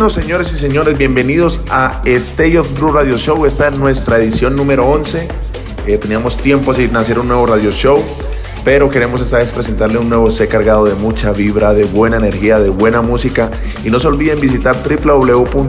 Bueno, señores y señores, bienvenidos a Stage of Blue Radio Show. Esta es nuestra edición número 11. Eh, teníamos tiempo sin hacer un nuevo radio show, pero queremos esta vez presentarle un nuevo set cargado de mucha vibra, de buena energía, de buena música. Y no se olviden visitar www.jman.com.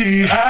empty. I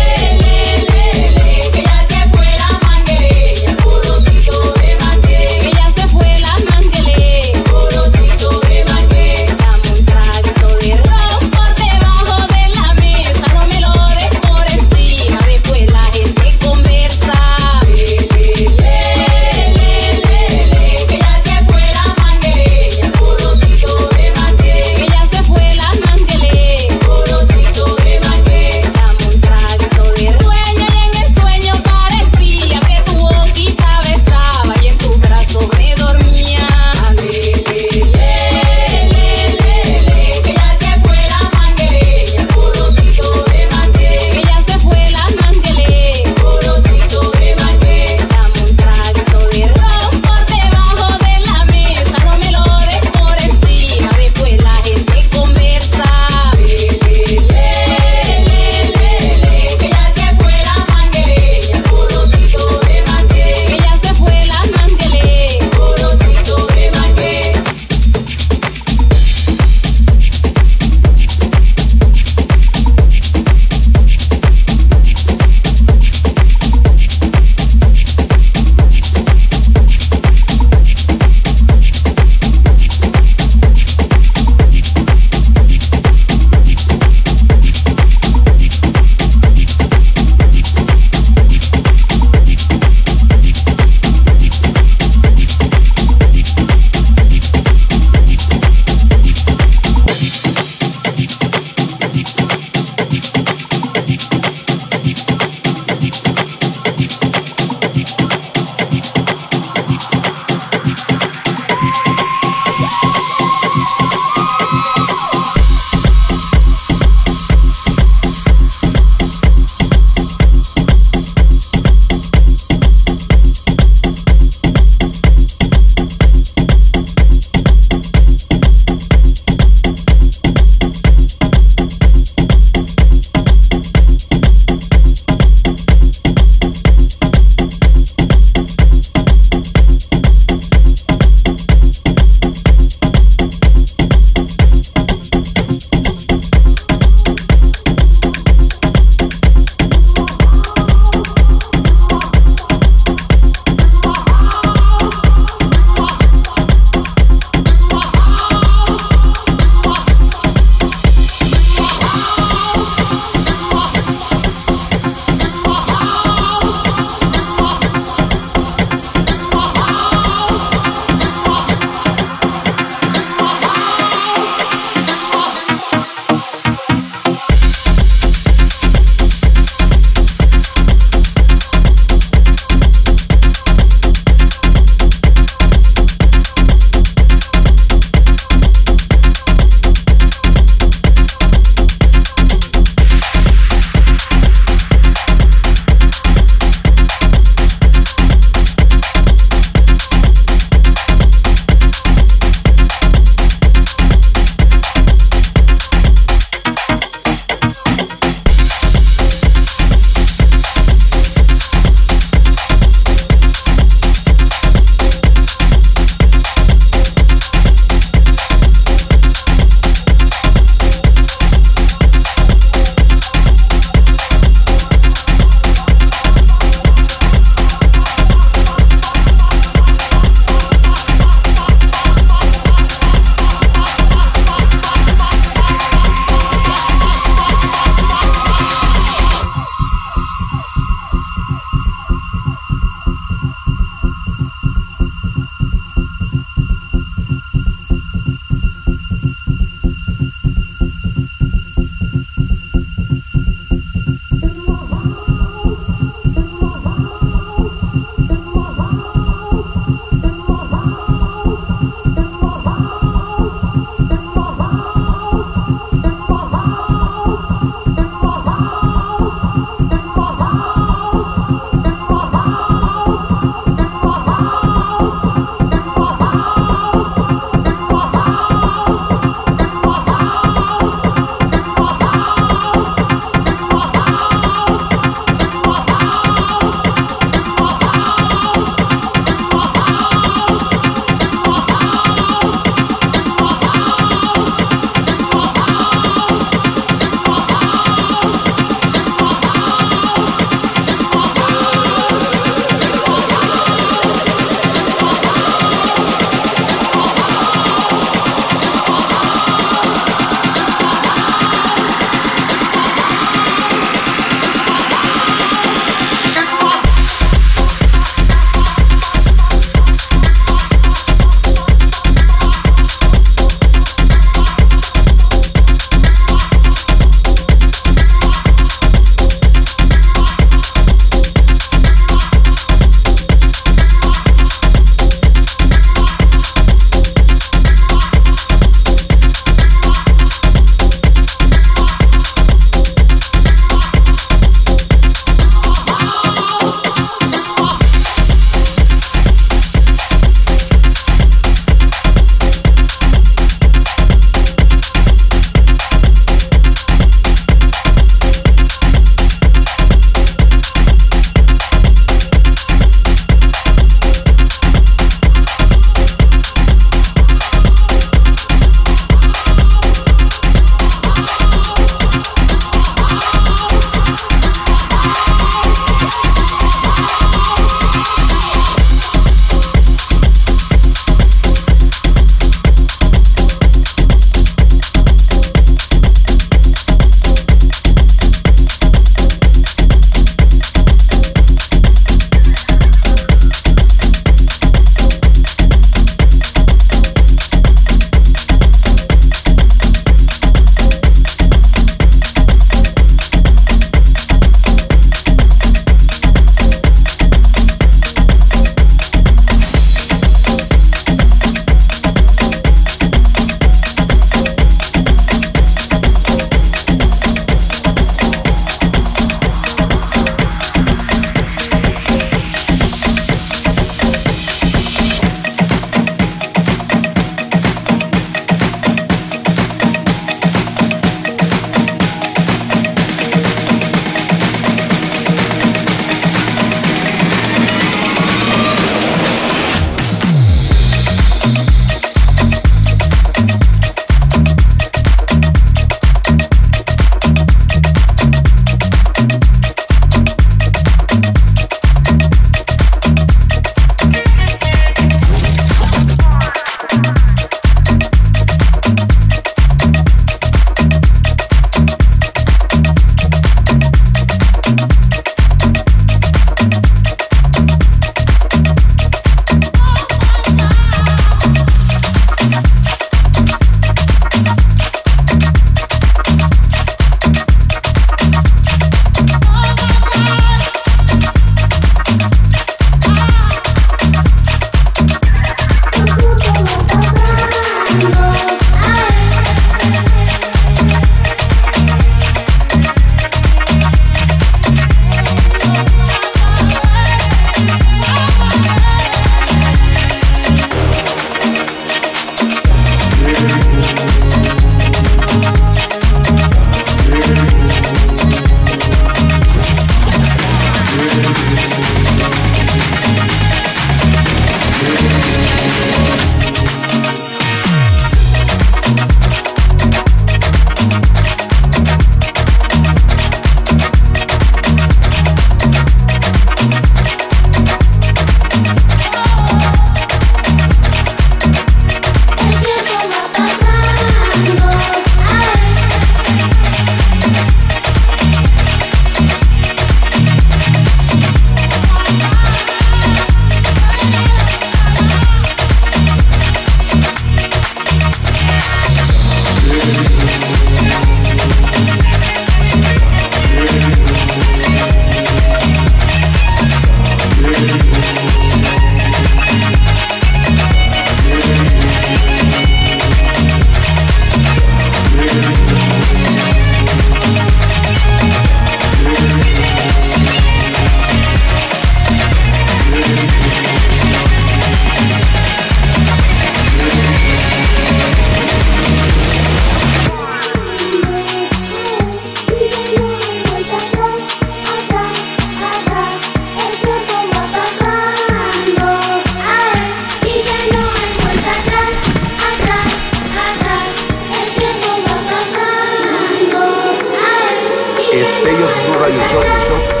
Estéreo Futuro Radio Show.